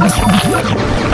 Let's go.